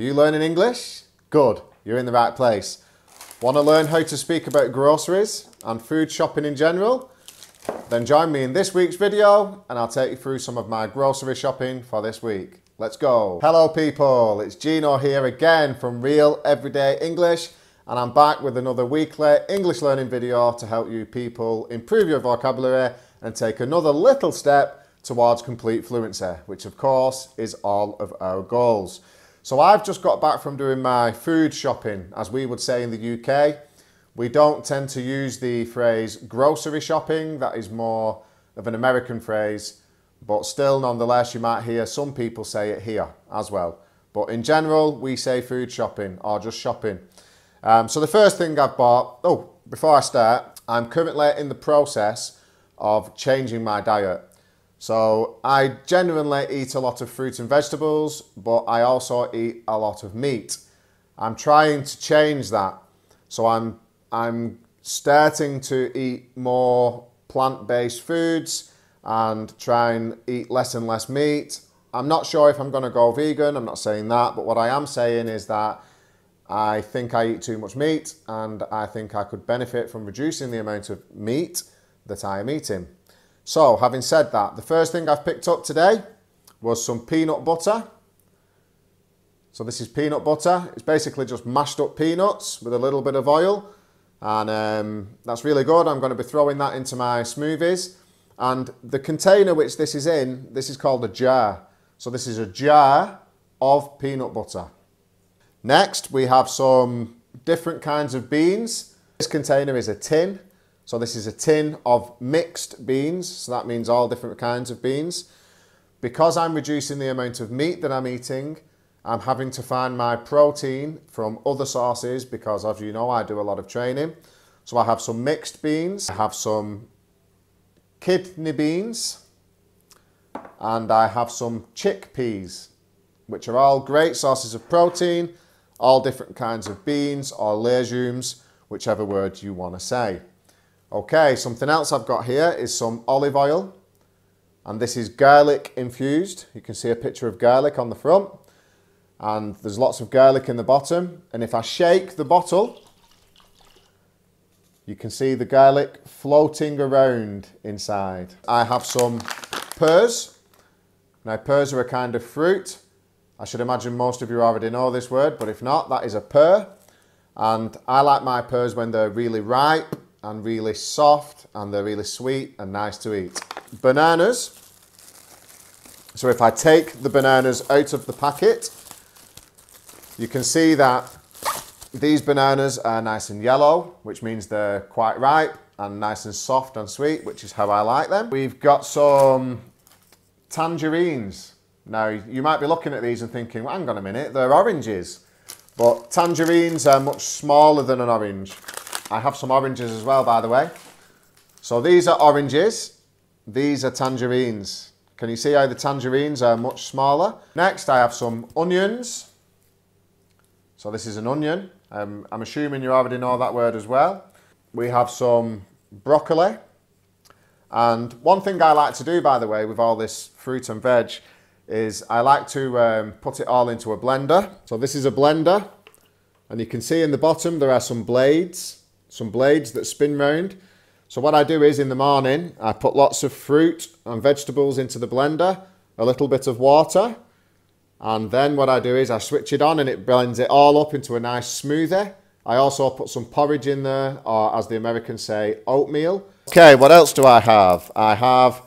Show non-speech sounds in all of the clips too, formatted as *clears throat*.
Are you learning English? Good, you're in the right place. Want to learn how to speak about groceries and food shopping in general? Then join me in this week's video and I'll take you through some of my grocery shopping for this week. Let's go. Hello people, it's Gino here again from Real Everyday English and I'm back with another weekly English learning video to help you people improve your vocabulary and take another little step towards complete fluency, which of course is all of our goals. So I've just got back from doing my food shopping, as we would say in the UK. We don't tend to use the phrase grocery shopping, that is more of an American phrase, but still nonetheless you might hear some people say it here as well. But in general, we say food shopping or just shopping. Um, so the first thing I've bought, oh, before I start, I'm currently in the process of changing my diet. So I genuinely eat a lot of fruit and vegetables, but I also eat a lot of meat. I'm trying to change that. So I'm I'm starting to eat more plant-based foods and try and eat less and less meat. I'm not sure if I'm going to go vegan. I'm not saying that, but what I am saying is that I think I eat too much meat and I think I could benefit from reducing the amount of meat that I am eating. So, having said that, the first thing I've picked up today was some peanut butter. So this is peanut butter. It's basically just mashed up peanuts with a little bit of oil. And um, that's really good. I'm going to be throwing that into my smoothies. And the container which this is in, this is called a jar. So this is a jar of peanut butter. Next, we have some different kinds of beans. This container is a tin. So this is a tin of mixed beans. So that means all different kinds of beans. Because I'm reducing the amount of meat that I'm eating, I'm having to find my protein from other sources because as you know, I do a lot of training. So I have some mixed beans, I have some kidney beans, and I have some chickpeas, which are all great sources of protein, all different kinds of beans or legumes, whichever word you want to say. Okay, something else I've got here is some olive oil. And this is garlic infused. You can see a picture of garlic on the front. And there's lots of garlic in the bottom. And if I shake the bottle, you can see the garlic floating around inside. I have some pears. Now pears are a kind of fruit. I should imagine most of you already know this word, but if not, that is a pear. And I like my pears when they're really ripe and really soft and they're really sweet and nice to eat. Bananas. So if I take the bananas out of the packet, you can see that these bananas are nice and yellow, which means they're quite ripe and nice and soft and sweet, which is how I like them. We've got some tangerines. Now, you might be looking at these and thinking, well, hang on a minute, they're oranges. But tangerines are much smaller than an orange. I have some oranges as well, by the way. So these are oranges. These are tangerines. Can you see how the tangerines are much smaller? Next, I have some onions. So this is an onion. Um, I'm assuming you already know that word as well. We have some broccoli. And one thing I like to do, by the way, with all this fruit and veg is I like to um, put it all into a blender. So this is a blender. And you can see in the bottom there are some blades some blades that spin round. So what I do is in the morning, I put lots of fruit and vegetables into the blender, a little bit of water, and then what I do is I switch it on and it blends it all up into a nice smoothie. I also put some porridge in there, or as the Americans say, oatmeal. Okay, what else do I have? I have,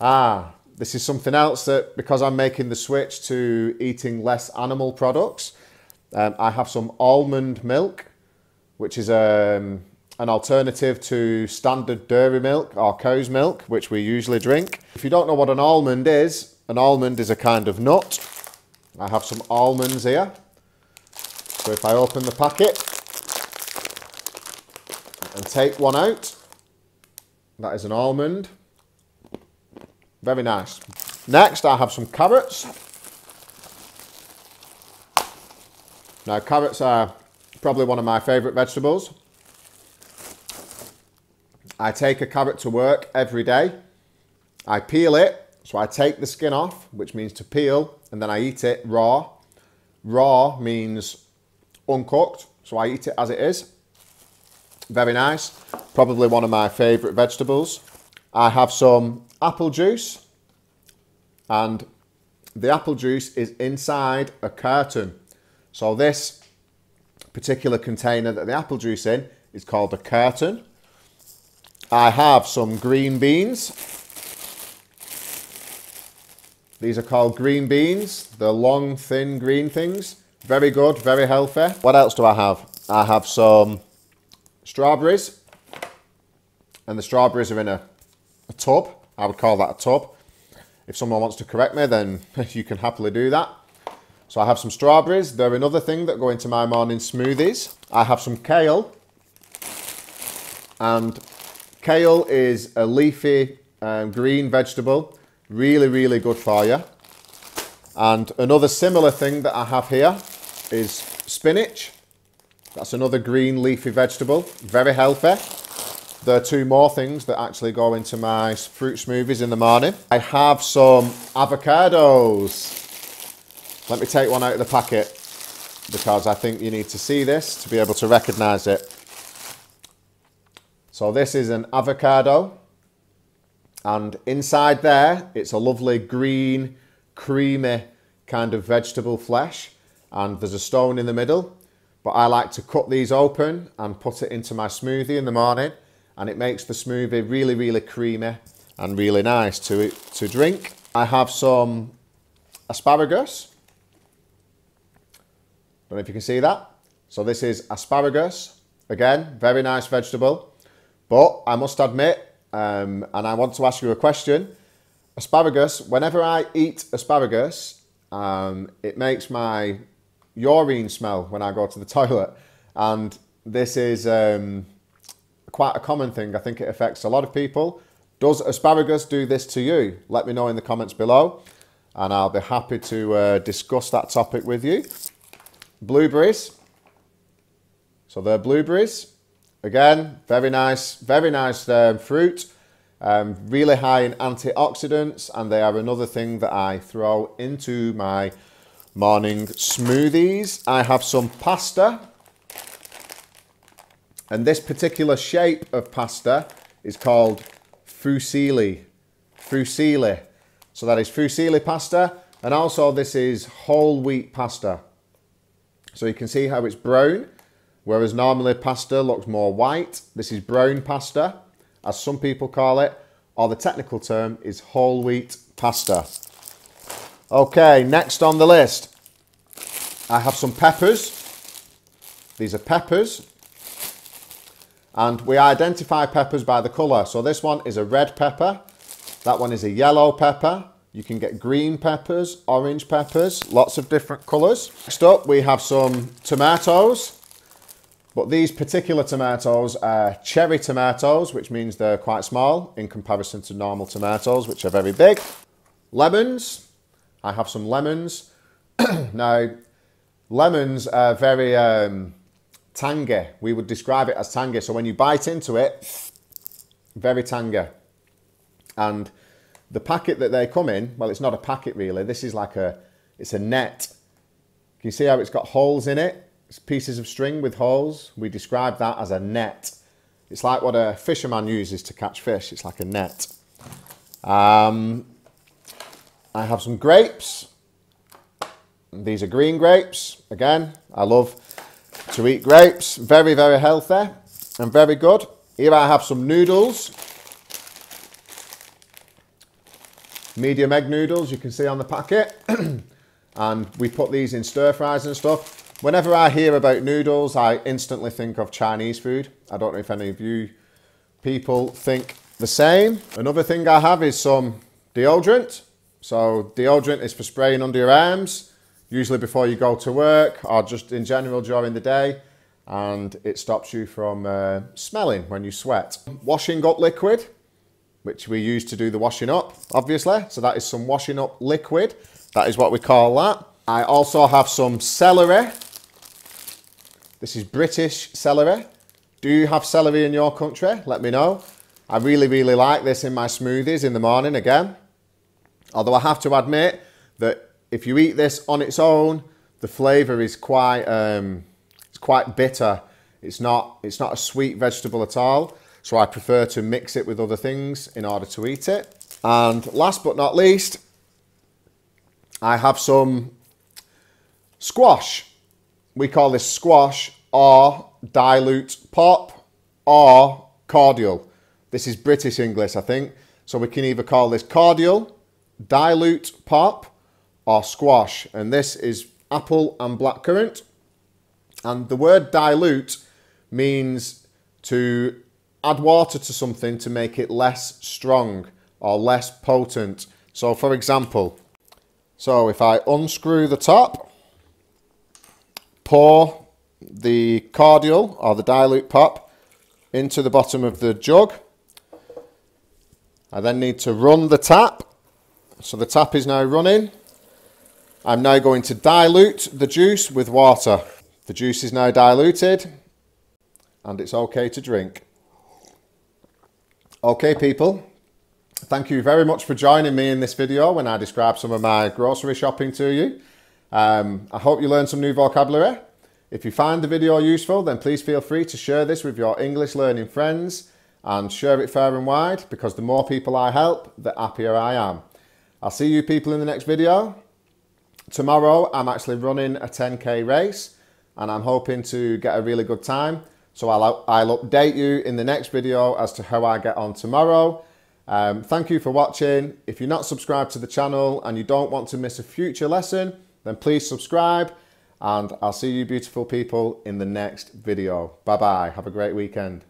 ah, this is something else that, because I'm making the switch to eating less animal products, um, I have some almond milk which is um, an alternative to standard dairy milk or cow's milk, which we usually drink. If you don't know what an almond is, an almond is a kind of nut. I have some almonds here. So if I open the packet and take one out, that is an almond. Very nice. Next, I have some carrots. Now, carrots are probably one of my favourite vegetables. I take a carrot to work every day. I peel it, so I take the skin off, which means to peel, and then I eat it raw. Raw means uncooked, so I eat it as it is. Very nice. Probably one of my favourite vegetables. I have some apple juice and the apple juice is inside a carton. So this particular container that the apple juice in is called a carton. I have some green beans. These are called green beans. The long, thin green things. Very good, very healthy. What else do I have? I have some strawberries. And the strawberries are in a, a tub. I would call that a tub. If someone wants to correct me, then *laughs* you can happily do that. So I have some strawberries. They're another thing that go into my morning smoothies. I have some kale. And kale is a leafy um, green vegetable. Really, really good for you. And another similar thing that I have here is spinach. That's another green leafy vegetable. Very healthy. There are two more things that actually go into my fruit smoothies in the morning. I have some avocados. Let me take one out of the packet because I think you need to see this to be able to recognize it. So this is an avocado and inside there it's a lovely green creamy kind of vegetable flesh and there's a stone in the middle but I like to cut these open and put it into my smoothie in the morning and it makes the smoothie really, really creamy and really nice to, to drink. I have some asparagus. Don't know if you can see that. So this is asparagus. Again, very nice vegetable. But I must admit, um, and I want to ask you a question. Asparagus, whenever I eat asparagus, um, it makes my urine smell when I go to the *laughs* toilet. And this is um, quite a common thing. I think it affects a lot of people. Does asparagus do this to you? Let me know in the comments below and I'll be happy to uh, discuss that topic with you. Blueberries. So they're blueberries. Again, very nice, very nice um, fruit. Um, really high in antioxidants and they are another thing that I throw into my morning smoothies. I have some pasta. And this particular shape of pasta is called fusilli. Fusilli. So that is fusilli pasta. And also this is whole wheat pasta. So you can see how it's brown, whereas normally pasta looks more white. This is brown pasta, as some people call it, or the technical term is whole wheat pasta. Okay, next on the list, I have some peppers. These are peppers and we identify peppers by the colour. So this one is a red pepper, that one is a yellow pepper. You can get green peppers, orange peppers, lots of different colours. Next up we have some tomatoes. But these particular tomatoes are cherry tomatoes, which means they're quite small in comparison to normal tomatoes, which are very big. Lemons. I have some lemons. *clears throat* now, lemons are very um, tangy. We would describe it as tangy. So when you bite into it, very tangy. And the packet that they come in, well, it's not a packet really. This is like a, it's a net. Can you see how it's got holes in it? Pieces of string with holes. We describe that as a net. It's like what a fisherman uses to catch fish. It's like a net. Um, I have some grapes. These are green grapes. Again, I love to eat grapes. Very, very healthy and very good. Here I have some noodles. Medium egg noodles, you can see on the packet. *clears throat* and we put these in stir fries and stuff. Whenever I hear about noodles, I instantly think of Chinese food. I don't know if any of you people think the same. Another thing I have is some deodorant. So deodorant is for spraying under your arms usually before you go to work or just in general during the day and it stops you from uh, smelling when you sweat. Washing up liquid, which we use to do the washing up, obviously. So that is some washing up liquid. That is what we call that. I also have some celery. This is British celery. Do you have celery in your country? Let me know. I really, really like this in my smoothies in the morning again. Although I have to admit that if you eat this on its own, the flavour is quite um, it's quite bitter. It's not it's not a sweet vegetable at all. So I prefer to mix it with other things in order to eat it. And last but not least, I have some squash. We call this squash or dilute pop or cordial. This is British English, I think. So we can either call this cordial, dilute pop, or squash. And this is apple and blackcurrant. And the word dilute means to add water to something to make it less strong or less potent. So for example, so if I unscrew the top, pour the cordial or the dilute pop into the bottom of the jug. I then need to run the tap. So the tap is now running. I'm now going to dilute the juice with water. The juice is now diluted and it's okay to drink. Okay people, thank you very much for joining me in this video when I describe some of my grocery shopping to you. Um, I hope you learned some new vocabulary. If you find the video useful, then please feel free to share this with your English learning friends and share it far and wide because the more people I help, the happier I am. I'll see you people in the next video. Tomorrow, I'm actually running a 10k race and I'm hoping to get a really good time. So I'll, I'll update you in the next video as to how I get on tomorrow. Um, thank you for watching. If you're not subscribed to the channel and you don't want to miss a future lesson, then please subscribe and I'll see you beautiful people in the next video. Bye bye. Have a great weekend.